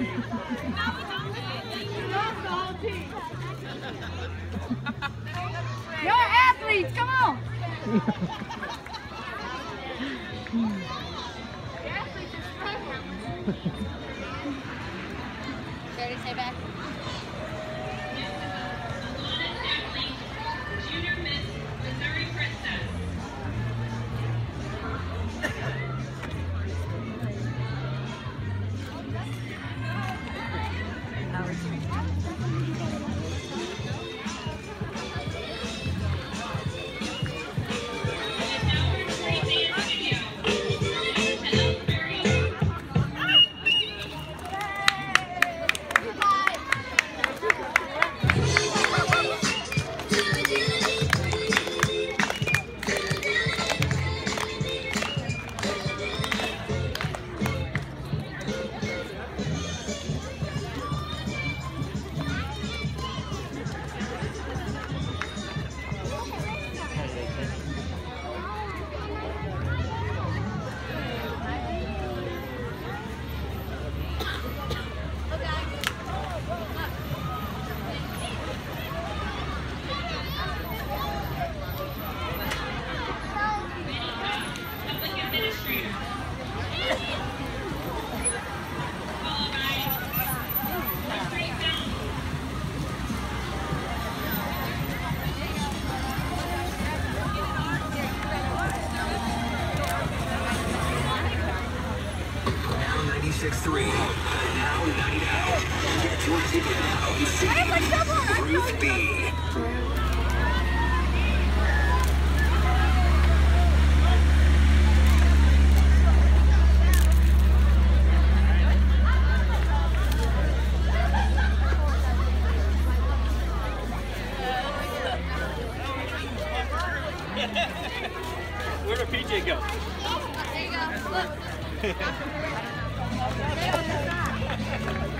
You're athletes, come on! Ready to say back? Ruth B. Where did PJ go? There you go. Look.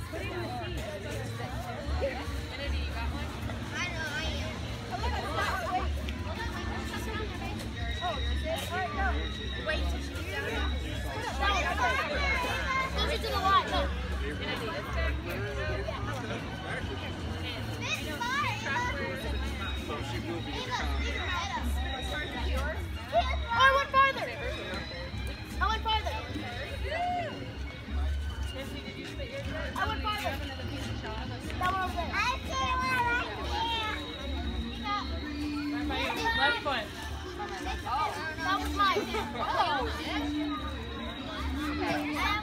Left foot. That was mine.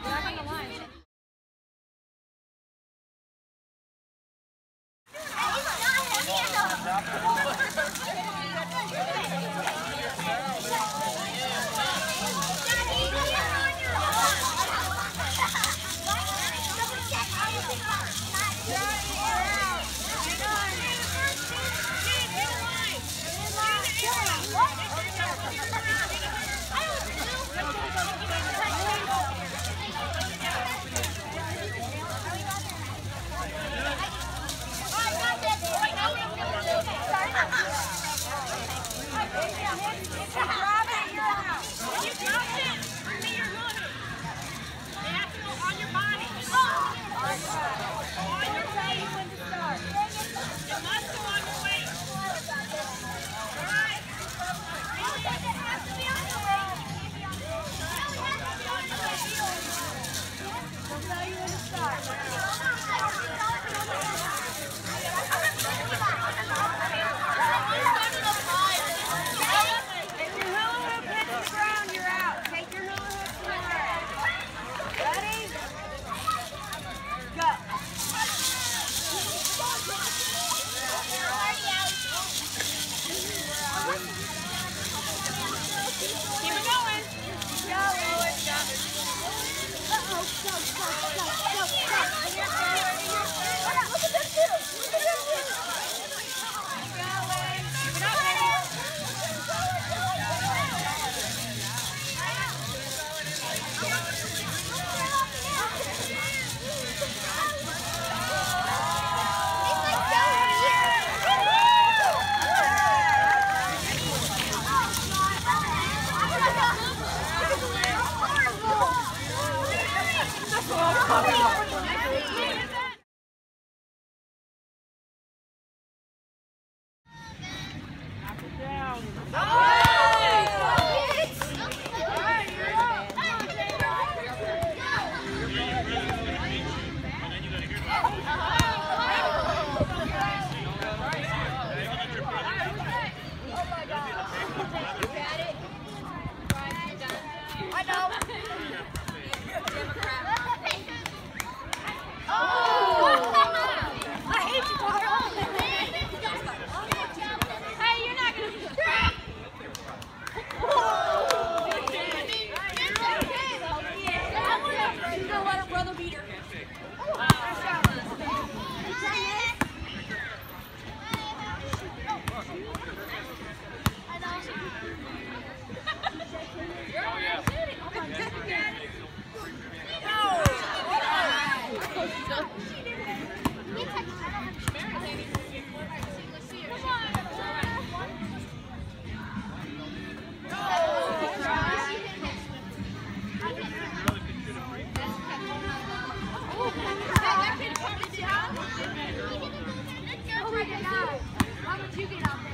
you get off